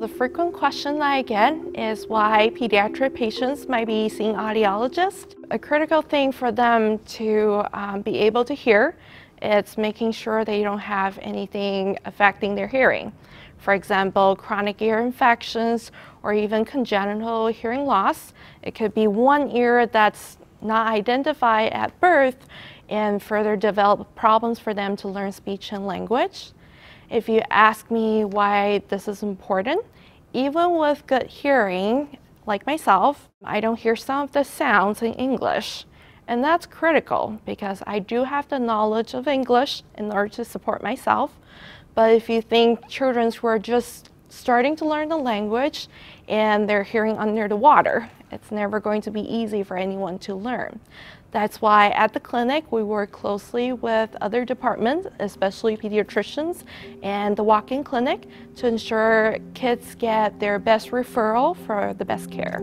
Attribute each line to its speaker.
Speaker 1: The frequent question that I get is why pediatric patients might be seeing audiologists. A critical thing for them to um, be able to hear is making sure they don't have anything affecting their hearing. For example, chronic ear infections or even congenital hearing loss. It could be one ear that's not identified at birth and further develop problems for them to learn speech and language. If you ask me why this is important, even with good hearing, like myself, I don't hear some of the sounds in English. And that's critical because I do have the knowledge of English in order to support myself. But if you think children who are just starting to learn the language and they're hearing under the water, it's never going to be easy for anyone to learn. That's why at the clinic we work closely with other departments, especially pediatricians and the walk-in clinic to ensure kids get their best referral for the best care.